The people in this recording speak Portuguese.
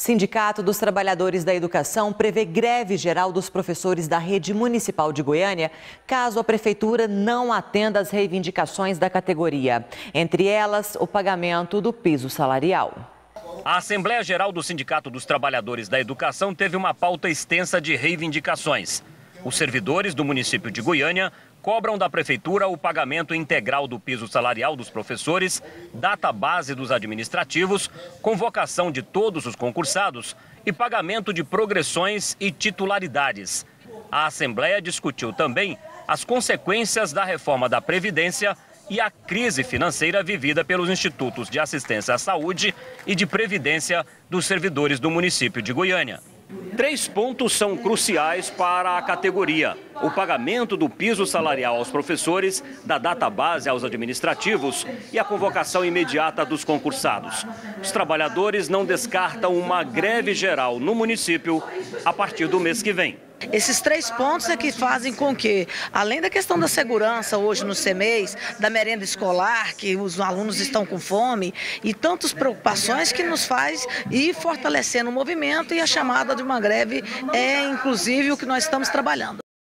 Sindicato dos Trabalhadores da Educação prevê greve geral dos professores da rede municipal de Goiânia, caso a prefeitura não atenda às reivindicações da categoria, entre elas o pagamento do piso salarial. A Assembleia Geral do Sindicato dos Trabalhadores da Educação teve uma pauta extensa de reivindicações. Os servidores do município de Goiânia cobram da Prefeitura o pagamento integral do piso salarial dos professores, data base dos administrativos, convocação de todos os concursados e pagamento de progressões e titularidades. A Assembleia discutiu também as consequências da reforma da Previdência e a crise financeira vivida pelos institutos de assistência à saúde e de previdência dos servidores do município de Goiânia. Três pontos são cruciais para a categoria: o pagamento do piso salarial aos professores, da data base aos administrativos e a convocação imediata dos concursados. Os trabalhadores não descartam uma greve geral no município a partir do mês que vem. Esses três pontos é que fazem com que, além da questão da segurança hoje no CEMEIS, da merenda escolar, que os alunos estão com fome, e tantas preocupações que nos faz ir fortalecendo o movimento e a chamada de uma greve é, inclusive, o que nós estamos trabalhando.